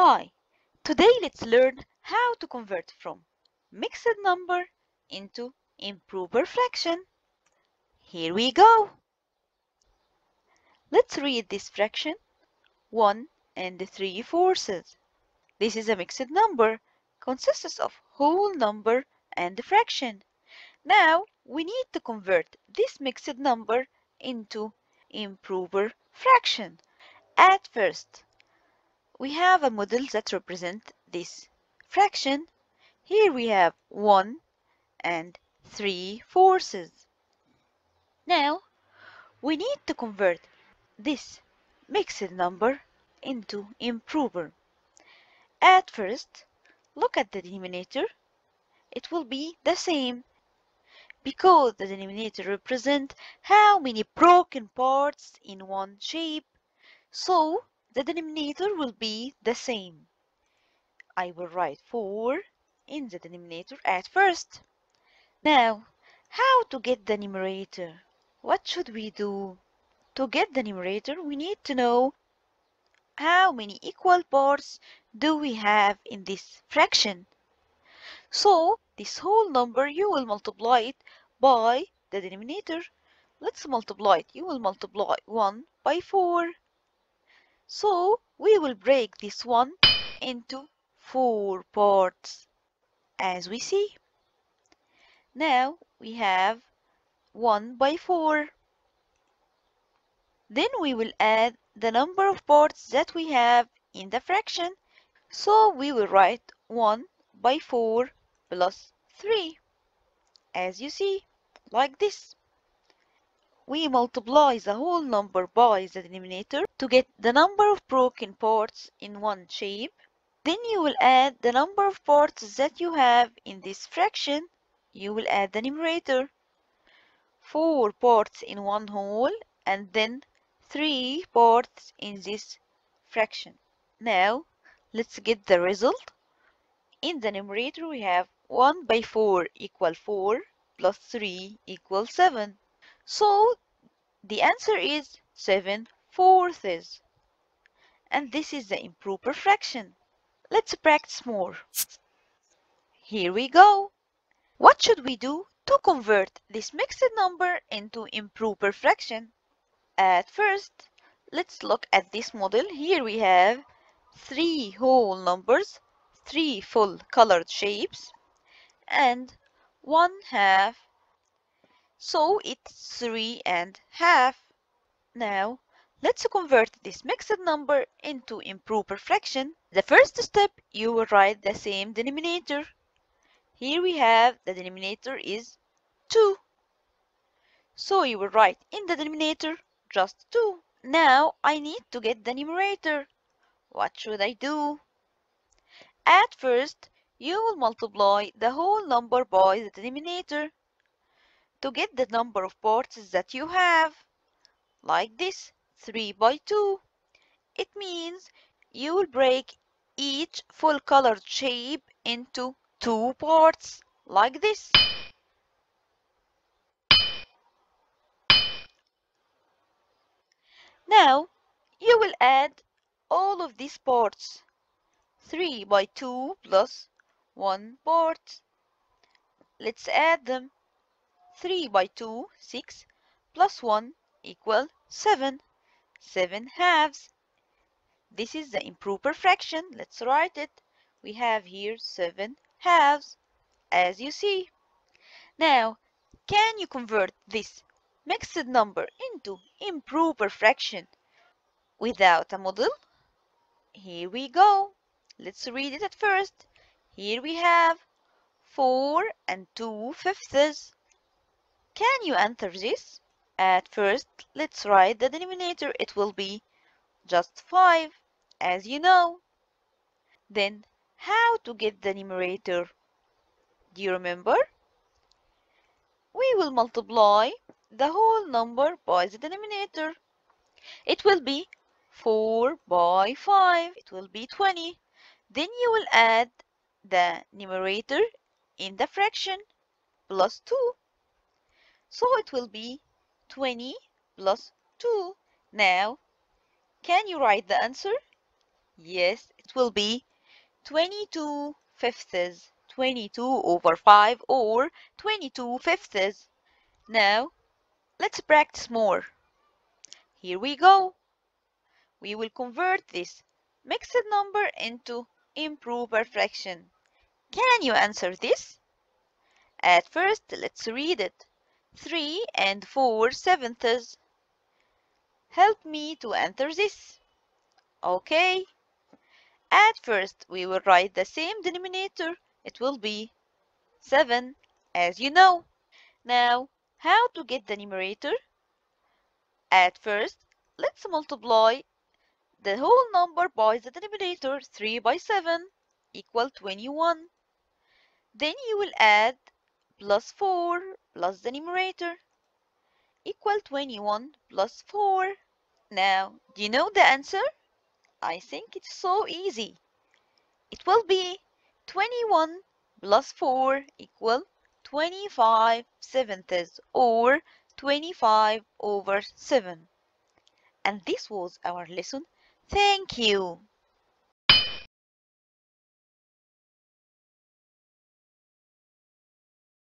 Hi, today let's learn how to convert from mixed number into improper fraction. Here we go. Let's read this fraction 1 and 3 fourths. This is a mixed number, consists of whole number and fraction. Now we need to convert this mixed number into improper fraction. At first, we have a model that represents this fraction. Here we have 1 and 3 fourths. Now, we need to convert this mixed number into improper. At first, look at the denominator. It will be the same because the denominator represents how many broken parts in one shape. So, the denominator will be the same. I will write 4 in the denominator at first. Now, how to get the numerator? What should we do? To get the numerator, we need to know how many equal parts do we have in this fraction. So, this whole number, you will multiply it by the denominator. Let's multiply it. You will multiply 1 by 4. So, we will break this one into 4 parts, as we see. Now, we have 1 by 4. Then we will add the number of parts that we have in the fraction. So we will write 1 by 4 plus 3. As you see, like this. We multiply the whole number by the denominator to get the number of broken parts in one shape. Then you will add the number of parts that you have in this fraction. You will add the numerator. 4 parts in one whole and then 3 parts in this fraction. Now, let's get the result. In the numerator, we have 1 by 4 equal 4 plus 3 equals 7. So, the answer is 7 fourths. And this is the improper fraction. Let's practice more. Here we go. What should we do to convert this mixed number into improper fraction? At first, let's look at this model. Here we have three whole numbers, three full colored shapes, and one half. So it's three and half. Now, let's convert this mixed number into improper fraction. The first step, you will write the same denominator. Here we have the denominator is 2. So you will write in the denominator just 2. Now I need to get the numerator. What should I do? At first, you will multiply the whole number by the denominator to get the number of parts that you have. Like this, 3 by 2. It means you will break each full colored shape into two parts, like this. Now, you will add all of these parts. 3 by 2 plus 1 part. Let's add them. 3 by 2, 6, plus 1 equal 7. 7 halves. This is the improper fraction. Let's write it. We have here 7 halves, as you see. Now, can you convert this mixed number into improper fraction without a model? Here we go. Let's read it at first. Here we have 4 and 2 fifths. Can you answer this? At first, let's write the denominator. It will be just 5, as you know. Then, how to get the numerator? Do you remember? We will multiply the whole number by the denominator. It will be 4 by 5. It will be 20. Then you will add the numerator in the fraction plus 2. So it will be 20 plus 2. Now, can you write the answer? Yes, it will be 22 fifths, 22 over 5 or 22 fifths. Now, let's practice more. Here we go. We will convert this mixed number into improper fraction. Can you answer this? At first, let's read it. 3 and 4 sevenths. Help me to enter this. Okay. At first, we will write the same denominator. It will be 7, as you know. Now, how to get the numerator? At first, let's multiply the whole number by the denominator 3 by 7 equal 21. Then you will add plus 4 plus the numerator equal 21 plus 4. Now, do you know the answer? I think it's so easy. It will be 21 plus 4 equal 25 sevenths or 25 over 7. And this was our lesson. Thank you.